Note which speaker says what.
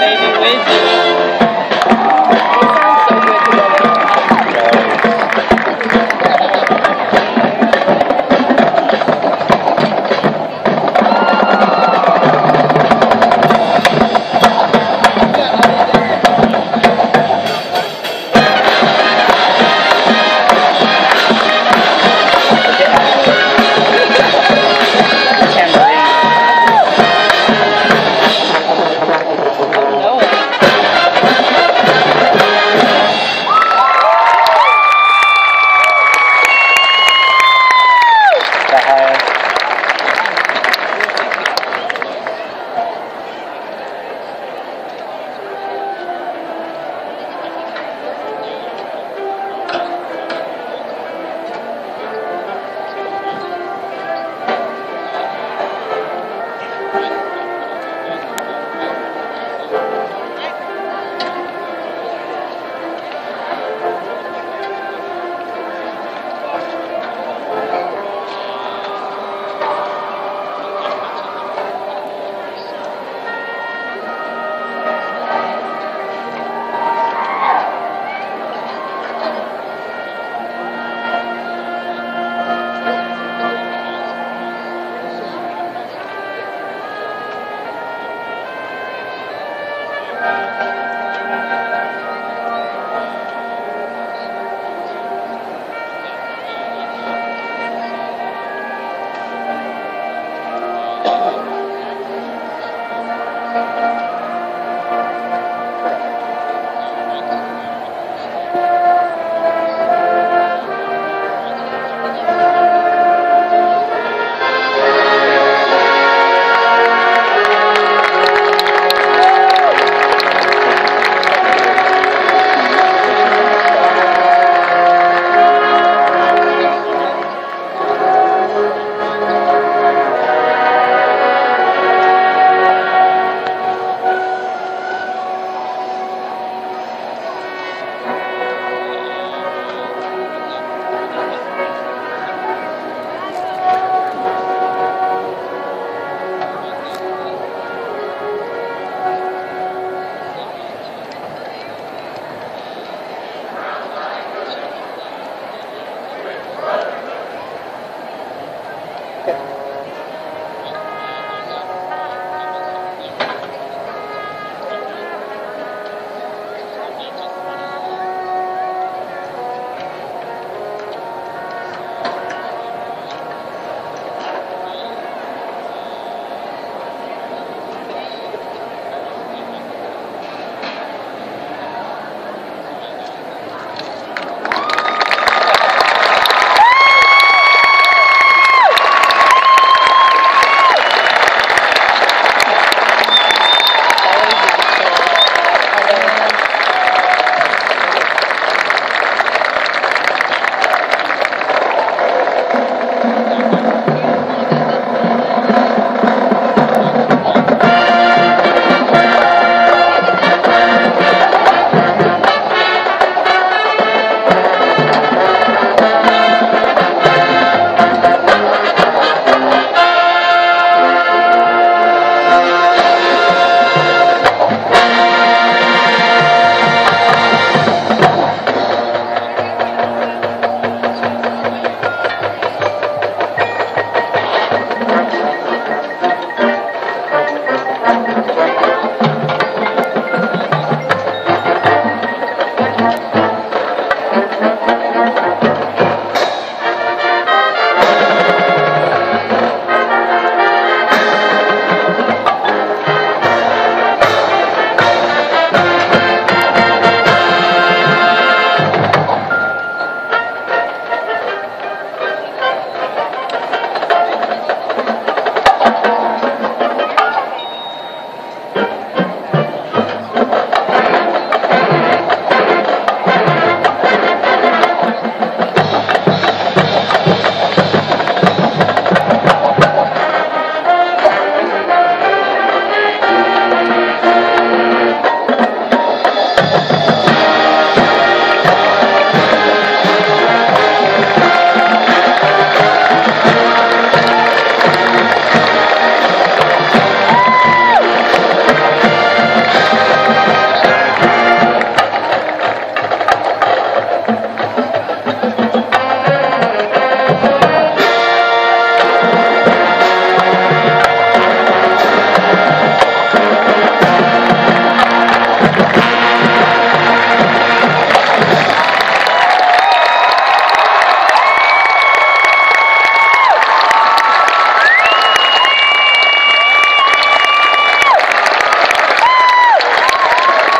Speaker 1: baby, with.